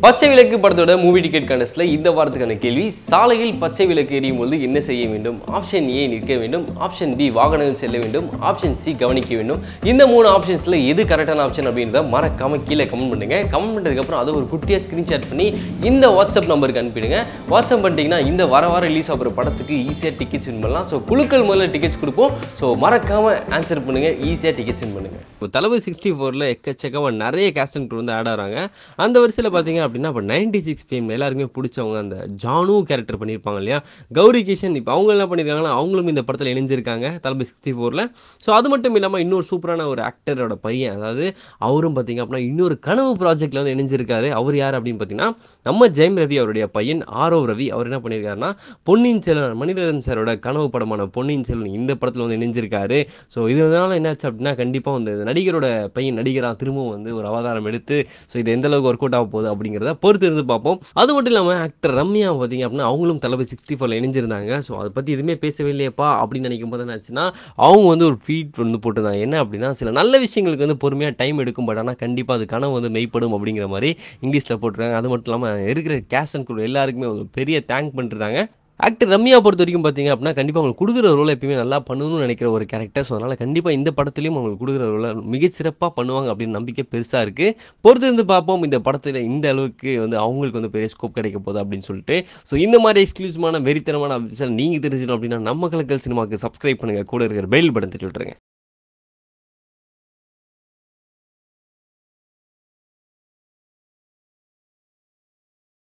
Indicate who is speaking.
Speaker 1: பச்சை விளக்கு படத்தோட மூவி டிக்கெட் கண்டஸ்ட்ல இந்த வாரத்துக்கான கேள்வி சாலையில் பச்சை விளக்கு எரியும் போது என்ன செய்ய வேண்டும்? ஆப்ஷன் ஏ நிற்க வேண்டும் ஆப்ஷன் பி வாகனங்கள் செல்ல வேண்டும் ஆப்ஷன் சி கவனிக்க வேண்டும். இந்த மூணு ஆப்ஷன்ஸ்ல எது கரெக்டான ஆப்ஷன் அப்படின்றத மறக்காம கீழே கமெண்ட் பண்ணுங்க. கமெண்ட் பண்ணதுக்கப்புறம் அதை ஒரு குட்டியாக ஸ்கிரீன்ஷாட் பண்ணி இந்த வாட்ஸ்அப் நம்பருக்கு அனுப்பிடுங்க. வாட்ஸ்அப் பண்ணிட்டீங்கன்னா இந்த வர வாரம் ரிலீஸ் ஆகிற படத்துக்கு ஈஸியாக டிக்கெட்ஸ் வின் பண்ணலாம். ஸோ குழுக்கள் முதல்ல டிக்கெட்ஸ் கொடுப்போம். ஸோ மறக்காம ஆன்சர் பண்ணுங்க. ஈஸியாக டிக்கெட்ஸ் வின் பண்ணுங்க. இப்போ தளபதி சிக்ஸ்டி ஃபோரில் எக்கச்சக்கமாக நிறைய கேஸ்டன் வந்து ஆட் ஆகிறாங்க. அந்த வரிசையில் பார்த்தீங்க அப்படின்னா இப்போ நைன்டி சிக்ஸ் ஃபேம் எல்லாருமே பிடிச்சவங்க அந்த ஜானு கேரக்டர் பண்ணியிருப்பாங்க இல்லையா? கௌரி கிஷன் இப்போ அவங்க என்ன பண்ணியிருக்காங்கன்னா அவங்களும் இந்த படத்தில் இணைஞ்சிருக்காங்க தளபதி சிக்ஸ்டி ஃபோரில் ஸோ அது மட்டும் இல்லாமல் இன்னொரு சூப்பரான ஒரு ஆக்டரோட பையன் அதாவது அவரும் பார்த்தீங்க அப்படின்னா இன்னொரு கனவு ப்ராஜெக்ட்டில் வந்து இணைஞ்சிருக்காரு. அவர் யார் அப்படின்னு பார்த்தீங்கன்னா நம்ம ஜெயம் ரவி அவருடைய பையன் ஆரோ ரவி. அவர் என்ன பண்ணியிருக்காருன்னா பொன்னியின் செல்வன் மணிரதன் சாரோட கனவு படமான பொன்னியின் செல்வன் இந்த படத்தில் வந்து இணைஞ்சிருக்காரு. ஸோ இதனால என்னாச்சு அப்படின்னா கண்டிப்பாக வந்து நடிகரோட பையன் நடிகராக திரும்பவும் வந்து ஒரு அவதாரம் எடுத்து ஸோ இது எந்த அளவுக்கு ஒர்க் அவுட் ஆக போகுது அப்படிங்கிறத பொறுத்து இருந்து பார்ப்போம். அது மட்டும் இல்லாமல் ஆக்டர் ரம்யா பார்த்தீங்க அப்படின்னா அவங்களும் தளபதி சிக்ஸ்டி ஃபோரில் இணைஞ்சிருந்தாங்க. ஸோ அதை பற்றி எதுவுமே பேசவே இல்லையப்பா அப்படின்னு நினைக்கும் போது என்னாச்சுன்னா அவங்க வந்து ஒரு ட்வீட் வந்து போட்டிருந்தாங்க. என்ன அப்படின்னா சில நல்ல விஷயங்களுக்கு வந்து பொறுமையாக டைம் எடுக்கும். பட் ஆனால் கண்டிப்பாக அது கனவு வந்து மெய்ப்படும் அப்படிங்கிற மாதிரி இங்கிலீஷில் போட்டிருக்காங்க. அது மட்டும் இல்லாமல் இருக்கிற கேஷ் அண்ட் குழு எல்லாருக்குமே ஒரு பெரிய தேங்க் பண்ணிருந்தாங்க. ஆக்டர் ரம்யா பொறுத்த வரைக்கும் பார்த்தீங்க அப்படின்னா கண்டிப்பாக அவங்களுக்கு கொடுக்குற ரோலை எப்பயுமே நல்லா பண்ணணும்னு நினைக்கிற ஒரு கேரக்டர் ஸோ அதனால் கண்டிப்பாக இந்த படத்துலையும் அவங்களுக்கு கொடுக்குற ரோலை மிக சிறப்பாக பண்ணுவாங்க அப்படின்னு நம்பிக்கை பெருசாக இருக்குது பொறுத்து இருந்து பார்ப்போம் இந்த படத்தில் இந்த அளவுக்கு வந்து அவங்களுக்கு வந்து பெரிய ஸ்கோப் கிடைக்க போகுது அப்படின்னு சொல்லிட்டு. ஸோ இந்த மாதிரி எக்ஸ்க்ளூசிவான வெறித்தனமான நீங்கள் தெரிஞ்சிடும் அப்படின்னா நம்ம கலக்கல் சினிமாவுக்கு சப்ஸ்கிரைப் பண்ணுங்கள் கூட இருக்கிற பெல் பட்டன் தட்டி விட்டுருங்க.